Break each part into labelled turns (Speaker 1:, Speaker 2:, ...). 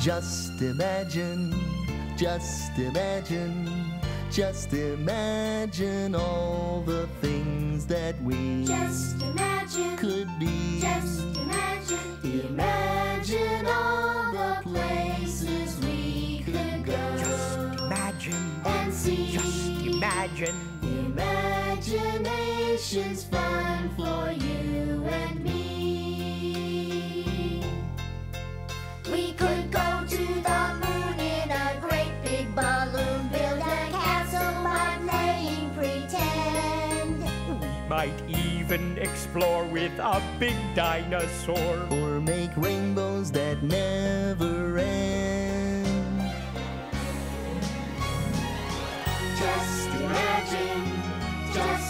Speaker 1: Just imagine, just imagine, just imagine all the things that we
Speaker 2: Just imagine.
Speaker 1: could be.
Speaker 2: Just imagine. Imagine all the places we could go Just
Speaker 3: Imagine,
Speaker 2: and see.
Speaker 3: just imagine.
Speaker 2: Imagination's fun for you and me.
Speaker 3: Might even explore with a big dinosaur.
Speaker 1: Or make rainbows that never end.
Speaker 2: Just imagine, just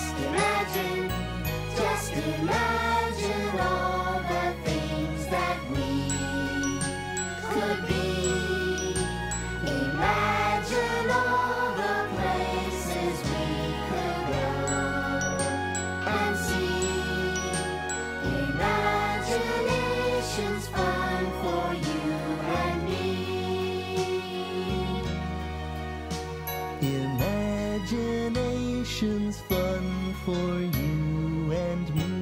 Speaker 2: Imagination's fun for you and me.